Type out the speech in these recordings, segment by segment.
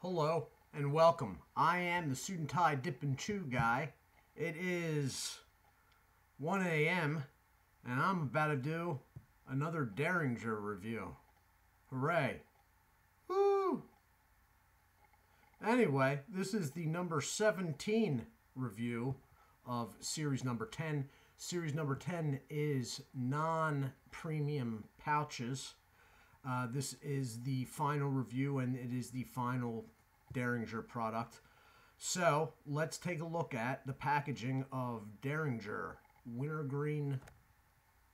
Hello and welcome. I am the Suit and Tie Dip and Chew guy. It is 1 a.m. and I'm about to do another Derringer review. Hooray! Woo! Anyway, this is the number 17 review of series number 10. Series number 10 is non premium pouches. Uh, this is the final review and it is the final Derringer product. So let's take a look at the packaging of Derringer wintergreen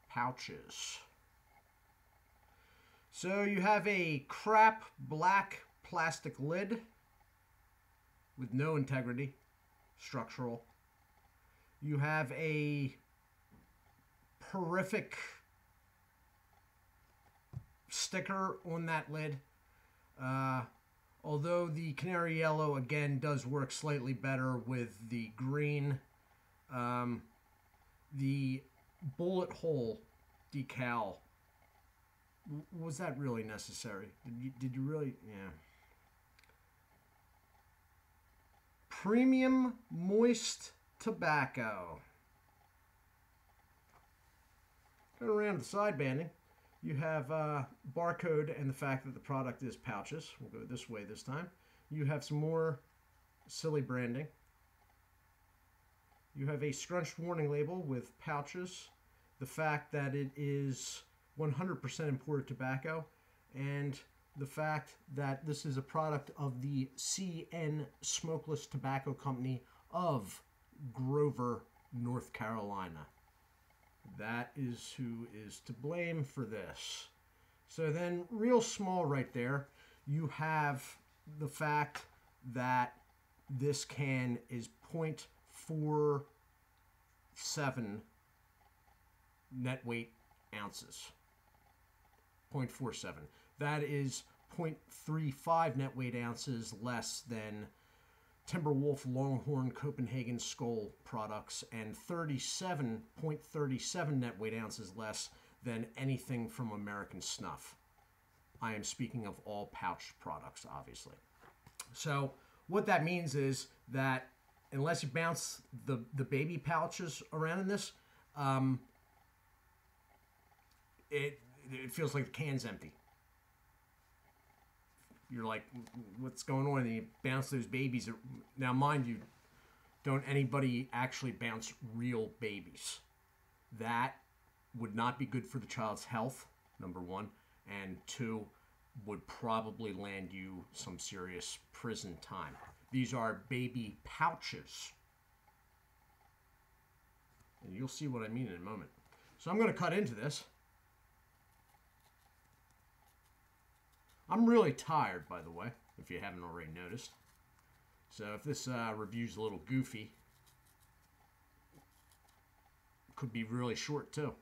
pouches. So you have a crap black plastic lid with no integrity, structural. You have a horrific sticker on that lid. Uh, although the canary yellow again does work slightly better with the green. Um, the bullet hole decal was that really necessary? Did you, did you really? Yeah. Premium moist tobacco. Turn around the side banding, you have uh, barcode and the fact that the product is pouches. We'll go this way this time. You have some more silly branding. You have a scrunched warning label with pouches. The fact that it is 100% imported tobacco, and the fact that this is a product of the CN Smokeless Tobacco Company of Grover, North Carolina. That is who is to blame for this. So then, real small right there, you have the fact that this can is 0.47 net weight ounces. 0.47. That is 0.35 net weight ounces less than Timberwolf Longhorn Copenhagen Skoal products and 37.37 net weight ounces less than anything from American Snuff. I am speaking of all pouch products, obviously. So, what that means is that unless you bounce the, the baby pouches around in this, um, it it feels like the can's empty. You're like, what's going on? And you bounce those babies. Now, mind you, don't anybody actually bounce real babies. That would not be good for the child's health, number one. And two, would probably land you some serious prison time. These are baby pouches. And you'll see what I mean in a moment. So I'm going to cut into this. I'm really tired, by the way, if you haven't already noticed. So if this uh, review's a little goofy, could be really short too.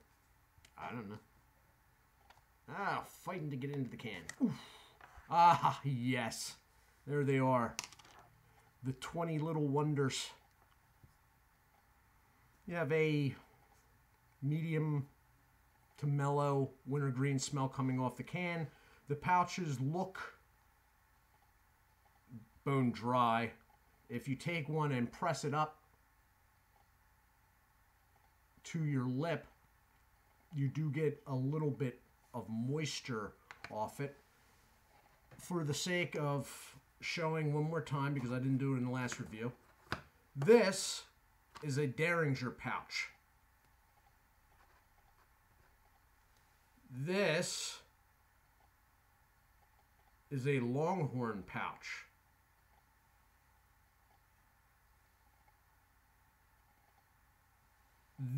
I don't know. Ah, fighting to get into the can. Oof. Ah, yes. There they are. The 20 little wonders. You have a medium to mellow wintergreen smell coming off the can. The pouches look bone dry. If you take one and press it up to your lip, you do get a little bit of moisture off it. For the sake of showing one more time, because I didn't do it in the last review, this is a Derringer pouch. This is a longhorn pouch.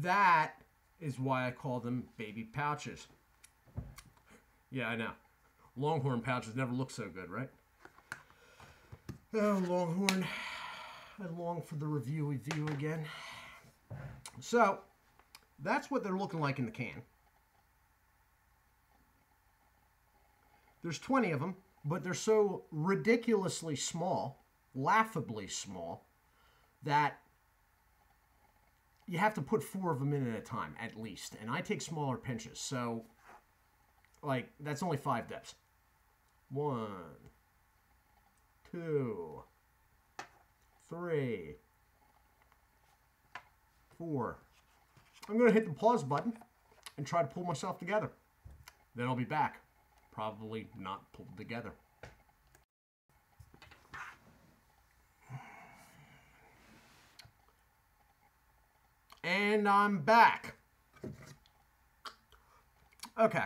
That is why I call them baby pouches. Yeah, I know. Longhorn pouches never look so good, right? Oh, Longhorn. I long for the review review again. So, that's what they're looking like in the can. There's 20 of them but they're so ridiculously small, laughably small, that you have to put four of them in at a time at least. And I take smaller pinches, so like that's only five dips. One, two, three, four. I'm going to hit the pause button and try to pull myself together. Then I'll be back. Probably not pulled together. And I'm back. Okay.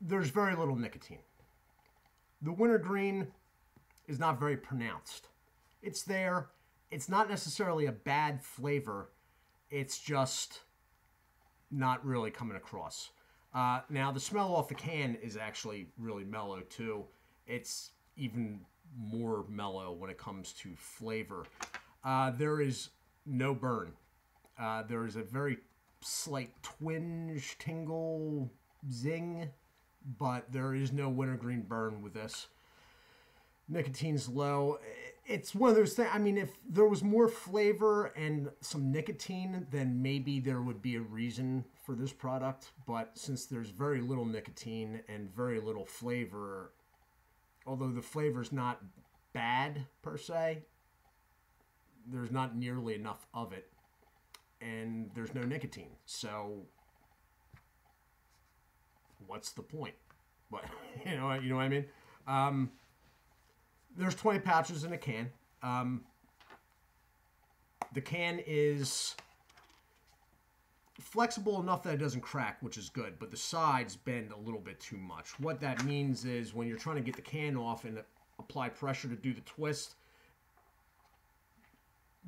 There's very little nicotine. The wintergreen is not very pronounced. It's there. It's not necessarily a bad flavor. It's just not really coming across. Uh, now, the smell off the can is actually really mellow too. It's even more mellow when it comes to flavor. Uh, there is no burn. Uh, there is a very slight twinge, tingle, zing, but there is no wintergreen burn with this. Nicotine's low. It's one of those things. I mean, if there was more flavor and some nicotine, then maybe there would be a reason for this product. But since there's very little nicotine and very little flavor, although the flavor's not bad per se, there's not nearly enough of it and there's no nicotine. So what's the point? But you know, you know what I mean. Um, there's 20 pouches in a can. Um, the can is flexible enough that it doesn't crack, which is good, but the sides bend a little bit too much. What that means is when you're trying to get the can off and apply pressure to do the twist,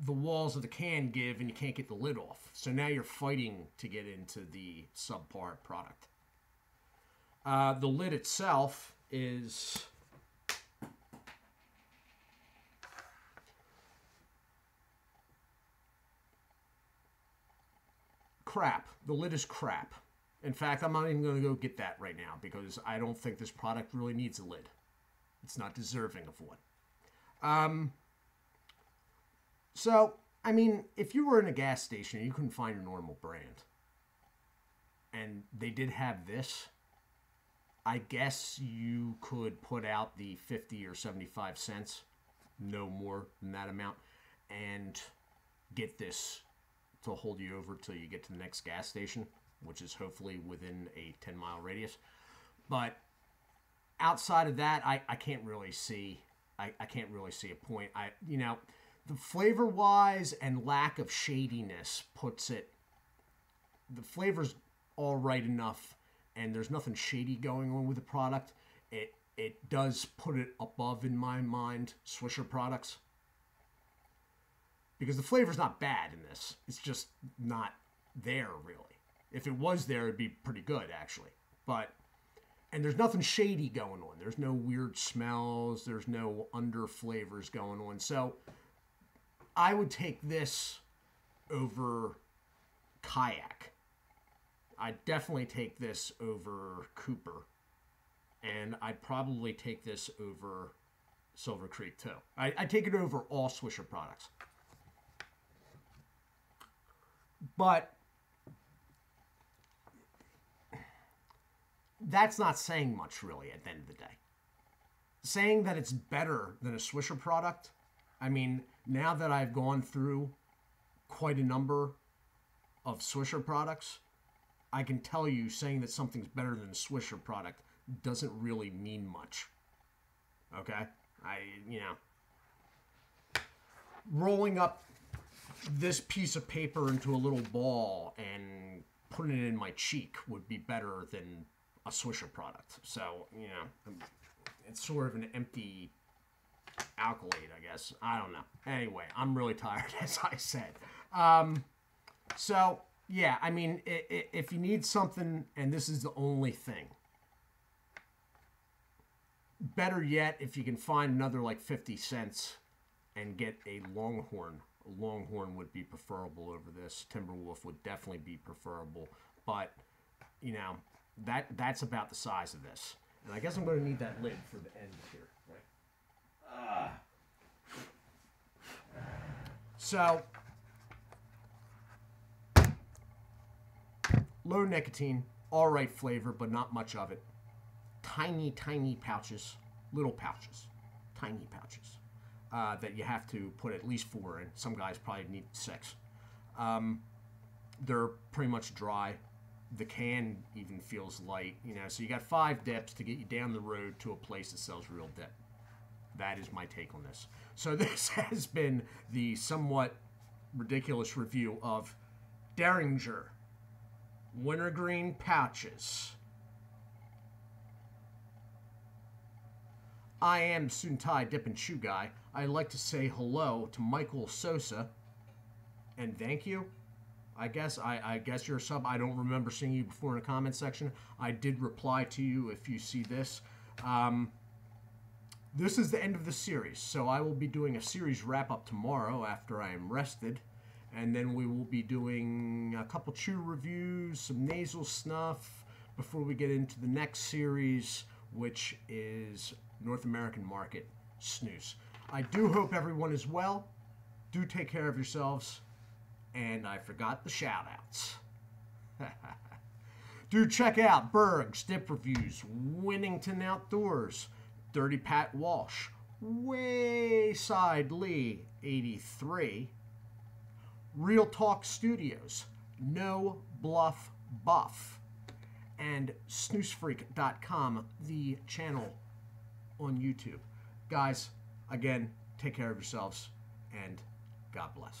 the walls of the can give and you can't get the lid off. So now you're fighting to get into the subpar product. Uh, the lid itself is crap. The lid is crap. In fact, I'm not even going to go get that right now because I don't think this product really needs a lid. It's not deserving of one. Um, so, I mean, if you were in a gas station and you couldn't find a normal brand, and they did have this, I guess you could put out the 50 or 75 cents, no more than that amount, and get this to hold you over till you get to the next gas station, which is hopefully within a 10 mile radius. But outside of that, I, I can't really see I, I can't really see a point. I you know, the flavor wise and lack of shadiness puts it the flavor's all right enough and there's nothing shady going on with the product it it does put it above in my mind swisher products because the flavor's not bad in this it's just not there really if it was there it'd be pretty good actually but and there's nothing shady going on there's no weird smells there's no under flavors going on so I would take this over kayak. I'd definitely take this over Cooper. And I'd probably take this over Silver Creek too. I, I'd take it over all Swisher products. But that's not saying much really at the end of the day. Saying that it's better than a Swisher product, I mean, now that I've gone through quite a number of Swisher products, I can tell you saying that something's better than a Swisher product doesn't really mean much. Okay? I, you know, rolling up this piece of paper into a little ball and putting it in my cheek would be better than a Swisher product. So, you know, it's sort of an empty alkaloid, I guess. I don't know. Anyway, I'm really tired, as I said. Um, so, yeah, I mean, if you need something and this is the only thing, better yet, if you can find another like 50 cents and get a Longhorn. Longhorn would be preferable over this. Timberwolf would definitely be preferable. But, you know, that that's about the size of this. And I guess I'm going to need that lid for the end here. So, low nicotine, all right flavor, but not much of it. Tiny, tiny pouches, little pouches, tiny pouches uh, that you have to put at least four in. Some guys probably need six. Um, they're pretty much dry. The can even feels light, you know. So you got five dips to get you down the road to a place that sells real dip. That is my take on this. So this has been the somewhat ridiculous review of Derringer wintergreen pouches. I am Suit and Tie Dip and Chew Guy. I'd like to say hello to Michael Sosa and thank you. I guess I, I guess you're a sub. I don't remember seeing you before in the comment section. I did reply to you if you see this. Um, this is the end of the series, so I will be doing a series wrap up tomorrow after I am rested, and then we will be doing a couple chew reviews, some nasal snuff before we get into the next series, which is North American market snus. I do hope everyone is well. Do take care of yourselves. And I forgot the shout outs. do check out Berg's Dip Reviews, Winnington Outdoors, Dirty Pat Walsh, Wayside Lee 83, Real Talk Studios, No Bluff Buff, and snoozefreak.com, the channel on YouTube. Guys, again, take care of yourselves and God bless.